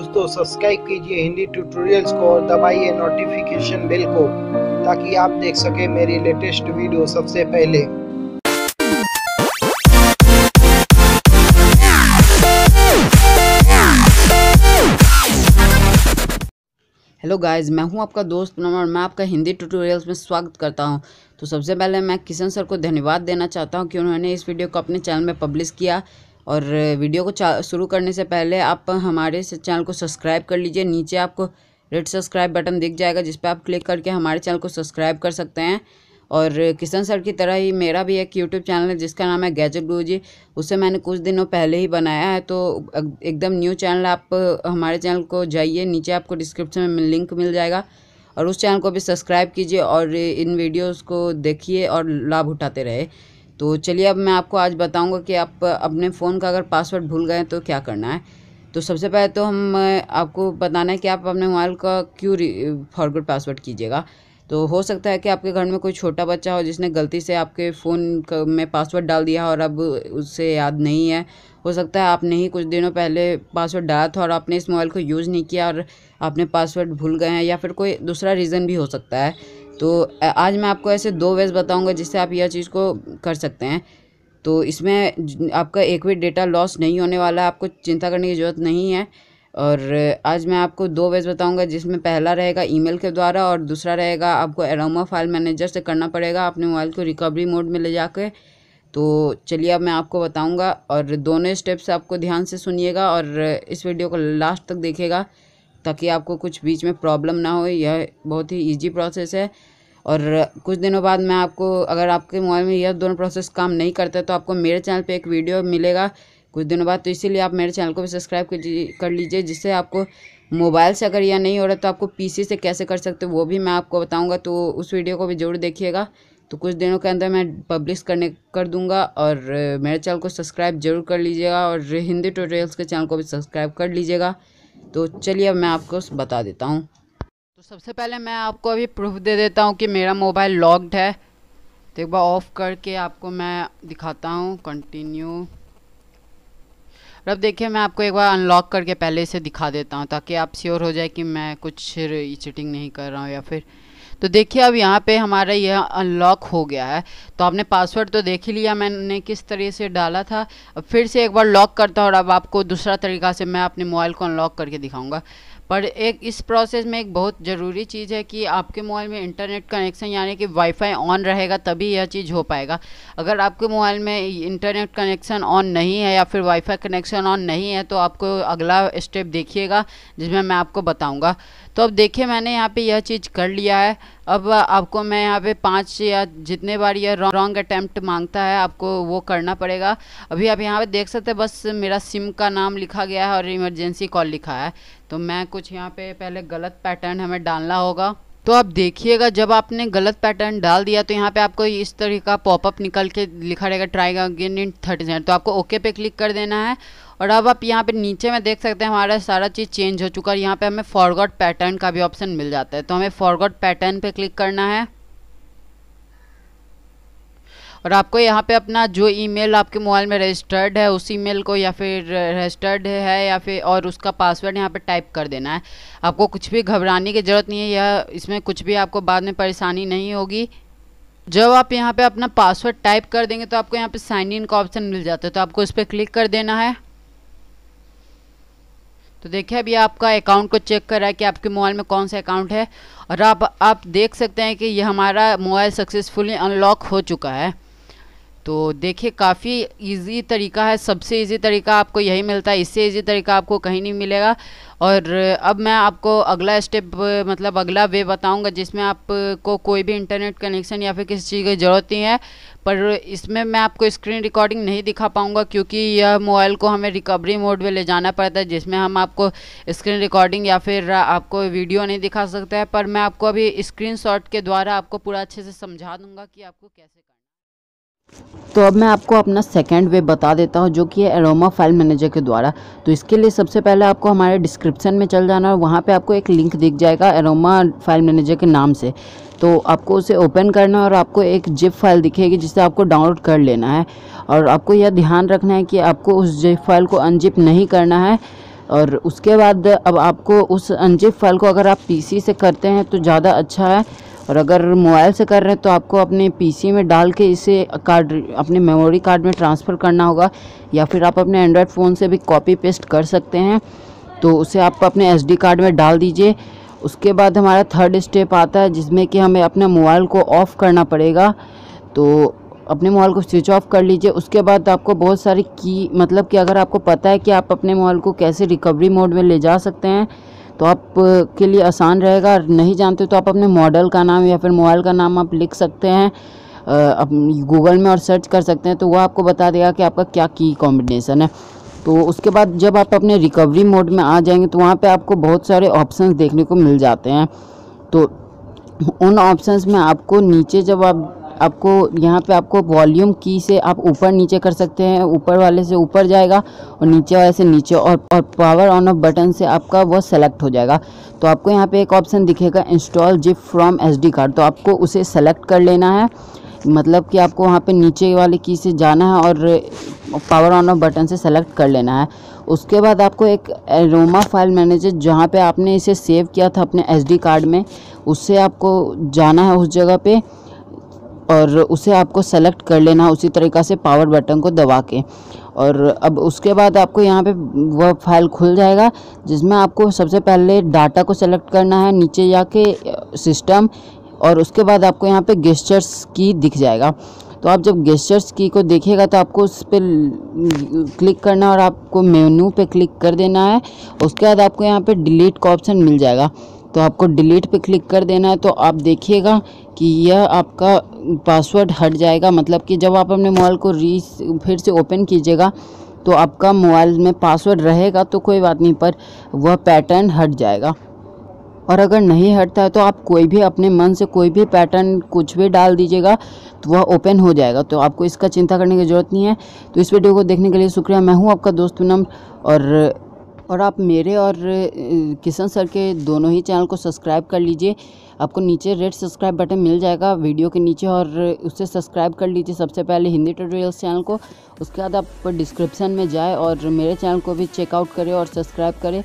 दोस्तों सब्सक्राइब कीजिए हिंदी ट्यूटोरियल्स को और दबाइए नोटिफिकेशन बेल को ताकि आप देख सके मेरी लेटेस्ट वीडियो सबसे पहले। हेलो गाइस मैं हूँ आपका दोस्त नमर और मैं आपका हिंदी ट्यूटोरियल्स में स्वागत करता हूँ। तो सबसे पहले मैं किशन सर को धन्यवाद देना चाहता हूँ कि उन्होंने इस वीडियो को अपने चैनल में पब्लिश किया। और वीडियो को शुरू करने से पहले आप हमारे चैनल को सब्सक्राइब कर लीजिए। नीचे आपको रेड सब्सक्राइब बटन दिख जाएगा, जिस पर आप क्लिक करके हमारे चैनल को सब्सक्राइब कर सकते हैं। और किशन सर की तरह ही मेरा भी एक यूट्यूब चैनल है, जिसका नाम है गैजेट गुरु जी उसे मैंने कुछ दिनों पहले ही बनाया है तो एकदम न्यू चैनल आप हमारे चैनल को जाइए। नीचे आपको डिस्क्रिप्शन में लिंक मिल जाएगा, और उस चैनल को भी सब्सक्राइब कीजिए और इन वीडियोज़ को देखिए और लाभ उठाते रहे। तो चलिए अब मैं आपको आज बताऊँगा कि आप अपने फ़ोन का अगर पासवर्ड भूल गए तो क्या करना है। तो सबसे पहले तो हम आपको बताना है कि आप अपने मोबाइल का क्यों फॉरवर्ड पासवर्ड कीजिएगा। तो हो सकता है कि आपके घर में कोई छोटा बच्चा हो जिसने गलती से आपके फ़ोन में पासवर्ड डाल दिया और अब उससे याद नहीं है। हो सकता है आपने ही कुछ दिनों पहले पासवर्ड डाला था और आपने इस मोबाइल को यूज़ नहीं किया और आपने पासवर्ड भूल गए हैं या फिर कोई दूसरा रीज़न भी हो सकता है। तो आज मैं आपको ऐसे दो वेज बताऊँगा जिससे आप यह चीज़ को कर सकते हैं। तो इसमें आपका एक भी डेटा लॉस नहीं होने वाला, आपको चिंता करने की ज़रूरत नहीं है। और आज मैं आपको दो वेज बताऊँगा जिसमें पहला रहेगा ईमेल के द्वारा और दूसरा रहेगा आपको एरोमा फ़ाइल मैनेजर से करना पड़ेगा अपने मोबाइल को रिकवरी मोड में ले जाकर तो चलिए अब मैं आपको बताऊँगा और दोनों स्टेप्स आपको ध्यान से सुनिएगा और इस वीडियो को लास्ट तक देखिएगा। ताकि आपको कुछ बीच में प्रॉब्लम ना हो, यह बहुत ही ईजी प्रोसेस है। और कुछ दिनों बाद मैं आपको, अगर आपके मोबाइल में यह दोनों प्रोसेस काम नहीं करता तो आपको मेरे चैनल पे एक वीडियो मिलेगा। कुछ दिनों बाद तो इसीलिए आप मेरे चैनल को भी सब्सक्राइब कर लीजिए, जिससे आपको मोबाइल से अगर यह नहीं हो रहा तो आपको पीसी से कैसे कर सकते वो भी मैं आपको बताऊँगा। तो उस वीडियो को भी ज़रूर देखिएगा। तो कुछ दिनों के अंदर मैं पब्लिश करने कर दूँगा और मेरे चैनल को सब्सक्राइब ज़रूर कर लीजिएगा और हिंदी ट्यूटोरियल्स के चैनल को भी सब्सक्राइब कर लीजिएगा। तो चलिए अब मैं आपको बता देता हूँ। तो सबसे पहले मैं आपको अभी प्रूफ दे देता हूँ कि मेरा मोबाइल लॉक्ड है। तो एक बार ऑफ़ करके आपको मैं दिखाता हूँ। कंटिन्यू अब देखिए, मैं आपको एक बार अनलॉक करके पहले से दिखा देता हूँ, ताकि आप श्योर हो जाए कि मैं कुछ चीटिंग नहीं कर रहा हूँ या फिर तो देखिए, अब यहाँ पे हमारा यह अनलॉक हो गया है। तो आपने पासवर्ड तो देख ही लिया मैंने किस तरीके से डाला था। अब फिर से एक बार लॉक करता हूँ और अब आपको दूसरा तरीका से मैं अपने मोबाइल को अनलॉक करके दिखाऊँगा। पर एक, इस प्रोसेस में एक बहुत ज़रूरी चीज़ है कि आपके मोबाइल में इंटरनेट कनेक्शन यानी कि वाईफाई ऑन रहेगा, तभी यह चीज़ हो पाएगा। अगर आपके मोबाइल में इंटरनेट कनेक्शन ऑन नहीं है या फिर वाईफाई कनेक्शन ऑन नहीं है तो आपको अगला स्टेप देखिएगा, जिसमें मैं आपको बताऊँगा। तो अब देखिए मैंने यहाँ पे यह चीज़ कर लिया है। अब आपको मैं यहाँ पे पाँच या जितने बार यह रॉन्ग अटैम्प्ट माँगता है, आपको वो करना पड़ेगा। अभी आप यहाँ पे देख सकते हैं, बस मेरा सिम का नाम लिखा गया है और इमरजेंसी कॉल लिखा है। तो मैं कुछ यहाँ पे पहले गलत पैटर्न हमें डालना होगा। तो आप देखिएगा, जब आपने गलत पैटर्न डाल दिया तो यहाँ पे आपको इस तरह का पॉपअप निकल के लिखा रहेगा, try again in thirty seven तो आपको ओके पे क्लिक कर देना है। और अब आप यहाँ पे नीचे में देख सकते हैं, हमारा सारा चीज़ चेंज हो चुका है यहाँ पे हमें फॉरगॉट पैटर्न का भी ऑप्शन मिल जाता है। तो हमें फॉरगॉट पैटर्न पे क्लिक करना है। और आपको यहाँ पे अपना जो ईमेल आपके मोबाइल में रजिस्टर्ड है, उस ईमेल को या फिर रजिस्टर्ड है या फिर और उसका पासवर्ड यहाँ पे टाइप कर देना है। आपको कुछ भी घबराने की ज़रूरत नहीं है या इसमें कुछ भी आपको बाद में परेशानी नहीं होगी। जब आप यहाँ पे अपना पासवर्ड टाइप कर देंगे तो आपको यहाँ पे साइन इन का ऑप्शन मिल जाता है। तो आपको इस पर क्लिक कर देना है। तो देखिए, अभी आपका अकाउंट को चेक कर रहा है कि आपके मोबाइल में कौन सा अकाउंट है। और आप आप देख सकते हैं कि ये हमारा मोबाइल सक्सेसफुली अनलॉक हो चुका है। तो देखिए, काफ़ी इजी तरीका है। सबसे इजी तरीका आपको यही मिलता है। इससे इजी तरीका आपको कहीं नहीं मिलेगा। और अब मैं आपको अगला स्टेप मतलब अगला वे बताऊँगा जिसमें आपको कोई भी इंटरनेट कनेक्शन या फिर किसी चीज़ की ज़रूरत नहीं है। पर इसमें मैं आपको स्क्रीन रिकॉर्डिंग नहीं दिखा पाऊँगा क्योंकि यह मोबाइल को हमें रिकवरी मोड में ले जाना पड़ता है, जिसमें हम आपको स्क्रीन रिकॉर्डिंग या फिर आपको वीडियो नहीं दिखा सकते हैं। पर मैं आपको अभी स्क्रीन के द्वारा आपको पूरा अच्छे से समझा दूँगा कि आपको कैसे तो अब मैं आपको अपना सेकेंड वे बता देता हूँ, जो कि है एरोमा फ़ाइल मैनेजर के द्वारा। तो इसके लिए सबसे पहले आपको हमारे डिस्क्रिप्शन में चल जाना और वहाँ पे आपको एक लिंक दिख जाएगा एरोमा फ़ाइल मैनेजर के नाम से। तो आपको उसे ओपन करना है और आपको एक जिप फ़ाइल दिखेगी जिसे आपको डाउनलोड कर लेना है। और आपको यह ध्यान रखना है कि आपको उस जिप फ़ाइल को अनजिप नहीं करना है। और उसके बाद अब आपको उस अनजिप फ़ाइल को अगर आप पीसी से करते हैं तो ज़्यादा अच्छा है। और अगर मोबाइल से कर रहे हैं तो आपको अपने पीसी में डाल के इसे कार्ड, अपने मेमोरी कार्ड में ट्रांसफ़र करना होगा, या फिर आप अपने एंड्रॉयड फ़ोन से भी कॉपी पेस्ट कर सकते हैं। तो उसे आप अपने एसडी कार्ड में डाल दीजिए। उसके बाद हमारा थर्ड स्टेप आता है, जिसमें कि हमें अपने मोबाइल को ऑफ़ करना पड़ेगा। तो अपने मोबाइल को स्विच ऑफ़ कर लीजिए। उसके बाद आपको बहुत सारी की मतलब कि अगर आपको पता है कि आप अपने मोबाइल को कैसे रिकवरी मोड में ले जा सकते हैं तो आप के लिए आसान रहेगा। और नहीं जानते तो आप अपने मॉडल का नाम या फिर मोबाइल का नाम आप लिख सकते हैं। गूगल में और सर्च कर सकते हैं। तो वो आपको बता देगा कि आपका क्या की कॉम्बिनेसन है। तो उसके बाद जब आप अपने रिकवरी मोड में आ जाएँगे तो वहाँ पे आपको बहुत सारे ऑप्शंस देखने को मिल जाते हैं। तो उन ऑप्शंस में आपको नीचे जब आप आपको, यहाँ पे आपको वॉल्यूम की से आप ऊपर नीचे कर सकते हैं, ऊपर वाले से ऊपर जाएगा और नीचे वाले से नीचे और और पावर ऑन ऑफ़ बटन से आपका वो सेलेक्ट हो जाएगा। तो आपको यहाँ पे एक ऑप्शन दिखेगा install zip from SD card तो आपको उसे सेलेक्ट कर लेना है। मतलब कि आपको वहाँ पे नीचे वाले की से जाना है और पावर ऑन ऑफ़ बटन से सेलेक्ट कर लेना है। उसके बाद आपको एक एरोमा फ़ाइल मैनेजर जहाँ पे आपने इसे सेव किया था अपने एसडी कार्ड में, उससे आपको जाना है उस जगह पे। और उसे आपको सेलेक्ट कर लेना, उसी तरीक़ा से पावर बटन को दबा के। और अब उसके बाद आपको यहाँ पे वह फ़ाइल खुल जाएगा, जिसमें आपको सबसे पहले डाटा को सेलेक्ट करना है, नीचे जाके सिस्टम और उसके बाद आपको यहाँ पे गेस्टर्स की दिख जाएगा। तो आप जब गेस्टर्स की को देखेगा तो आपको उस पर क्लिक करना और आपको मेनू पे क्लिक कर देना है। उसके बाद आपको यहाँ पे डिलीट का ऑप्शन मिल जाएगा। तो आपको डिलीट पे क्लिक कर देना है तो आप देखिएगा कि यह आपका पासवर्ड हट जाएगा। मतलब कि जब आप अपने मोबाइल को री फिर से ओपन कीजिएगा तो आपका मोबाइल में पासवर्ड रहेगा तो कोई बात नहीं, पर वह पैटर्न हट जाएगा। और अगर नहीं हटता है तो आप कोई भी अपने मन से कोई भी पैटर्न कुछ भी डाल दीजिएगा तो वह ओपन हो जाएगा। तो आपको इसका चिंता करने की ज़रूरत नहीं है। तो इस वीडियो को देखने के लिए शुक्रिया। मैं हूँ आपका दोस्त पूनम, और और आप मेरे और किशन सर के दोनों ही चैनल को सब्सक्राइब कर लीजिए। आपको नीचे रेड सब्सक्राइब बटन मिल जाएगा वीडियो के नीचे और उससे सब्सक्राइब कर लीजिए सबसे पहले हिंदी ट्यूटोरियल्स चैनल को। उसके बाद आप डिस्क्रिप्शन में जाए और मेरे चैनल को भी चेकआउट करें और सब्सक्राइब करें।